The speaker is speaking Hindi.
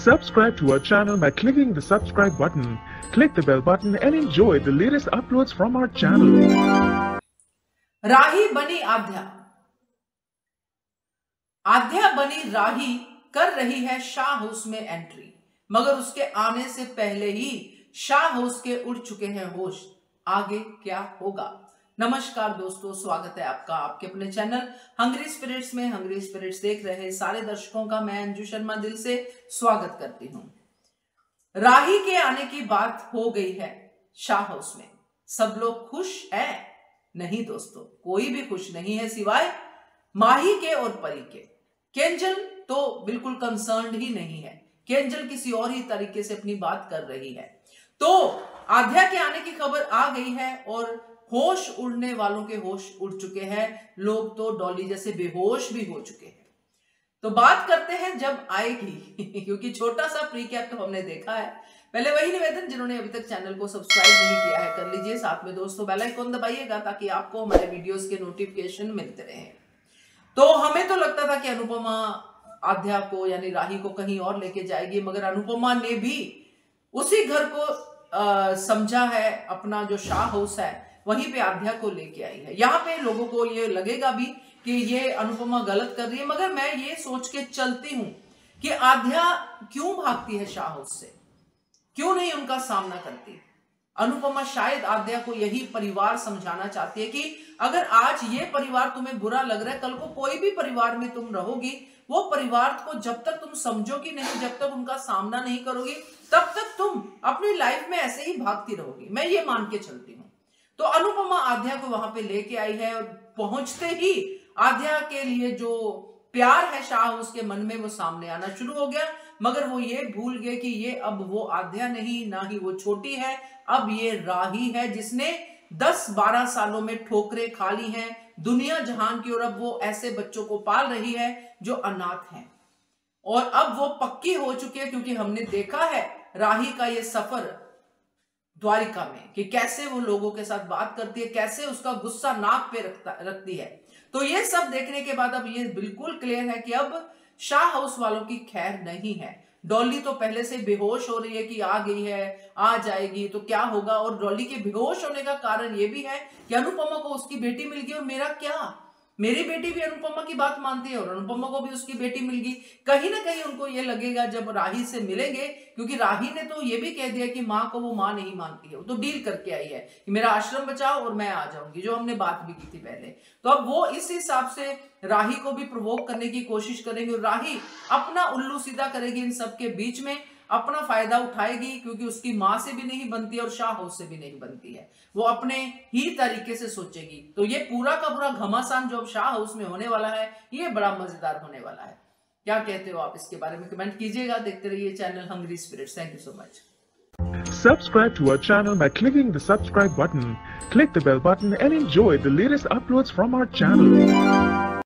Subscribe to our channel by clicking the subscribe button. Click the bell button and enjoy the latest uploads from our channel. राही बनी आध्या आध्या बनी राही कर रही है शाह हाउस में एंट्री मगर उसके आने से पहले ही शाह हाउस के उड़ चुके हैं होश आगे क्या होगा नमस्कार दोस्तों, स्वागत है आपका आपके अपने चैनल हंग्री स्पिरिट्स में। हंग्री स्पिरिट्स देख रहे सारे दर्शकों का। मैं अंजू शर्मा दिल से स्वागत करती हूँ। राही के आने की बात हो गई है शाह हाउस में। सब लोग खुश है? नहीं दोस्तों, कोई भी खुश नहीं है सिवाय माही के और परी के। केंजल तो बिल्कुल कंसर्न ही नहीं है। केंजल किसी और ही तरीके से अपनी बात कर रही है। तो आध्या के आने की खबर आ गई है और होश उड़ने वालों के होश उड़ चुके हैं। लोग तो डॉली जैसे बेहोश भी हो चुके हैं। तो बात करते हैं जब आएगी, क्योंकि छोटा सा प्री कैप तो हमने देखा है। पहले वही निवेदन जिन्होंने अभी तक चैनल को सब्सक्राइब नहीं किया है, कर लीजिए साथ में दोस्तों, बेल आइकन दबाइएगा ताकि आपको हमारे वीडियोस के नोटिफिकेशन मिलते रहे। तो हमें तो लगता था कि अनुपमा आध्या को, यानी राही को कहीं और लेके जाएगी, मगर अनुपमा ने भी उसी घर को समझा है, अपना जो शाह हाउस है, वहीं पे आध्या को लेके आई है। यहाँ पे लोगों को ये लगेगा भी कि ये अनुपमा गलत कर रही है, मगर मैं ये सोच के चलती हूँ कि आध्या क्यों भागती है शाह हाउस से? क्यों नहीं उनका सामना करती? अनुपमा शायद आद्या को यही परिवार समझाना चाहती है कि अगर आज ये परिवार तुम्हें बुरा लग रहा है, कल को कोई भी परिवार में तुम रहोगी, वो परिवार को जब तक तुम समझोगी नहीं, जब तक उनका सामना नहीं करोगी, तब तक तुम अपनी लाइफ में ऐसे ही भागती रहोगी। मैं ये मान के चलती हूँ। तो अनुपमा आध्या को वहाँ पे लेके आई है और पहुँचते ही आध्या के लिए जो प्यार है शाह उसके मन में वो सामने आना शुरू हो गया, मगर वो ये भूल गए कि ये अब वो आध्या नहीं, ना ही वो छोटी है, अब ये राही है जिसने 10-12 सालों में ठोकरे खा ली हैं, दुनिया जहान की और अब वो ऐसे बच्चों को पाल रही है जो अनाथ हैं। और अब वो पक्की हो चुकी है क्योंकि हमने देखा है राही का ये सफ़र द्वारिका में, कि कैसे वो लोगों के साथ बात करती है, कैसे उसका गुस्सा नाक पे रखता, रखती है। तो ये सब देखने के बाद अब ये बिल्कुल क्लियर है कि अब शाह हाउस वालों की खैर नहीं है। डॉली तो पहले से बेहोश हो रही है कि आ गई है, आ जाएगी तो क्या होगा? और डॉली के बेहोश होने का कारण ये भी है कि अनुपमा को उसकी बेटी मिल गई और मेरा क्या? मेरी बेटी भी अनुपमा की बात मानती है और अनुपमा को भी उसकी बेटी मिल गई कहीं ना कहीं उनको ये लगेगा जब राही से मिलेंगे, क्योंकि राही ने तो ये भी कह दिया कि माँ को वो माँ नहीं मानती है। वो तो डील करके आई है कि मेरा आश्रम बचाओ और मैं आ जाऊँगी, जो हमने बात भी की थी पहले। तो अब वो इस हिसाब से राही को भी प्रवोक करने की कोशिश करेंगे और राही अपना उल्लू सीधा करेगी इन सबके बीच में। अपना फ़ायदा उठाएगी, क्योंकि उसकी माँ से भी नहीं बनती और शाह हाउस से भी नहीं बनती है। वो अपने ही तरीके से सोचेगी। तो ये पूरा का पूरा घमासान जो अब शाह हाउस में होने वाला है, ये बड़ा मज़ेदार होने वाला है। क्या कहते हो आप इसके बारे में? कमेंट कीजिएगा, देखते रहिए channel Hungry Spirits. Thank you so much Subscribe to our channel by clicking the subscribe button. Click the bell button and enjoy the latest uploads from our channel.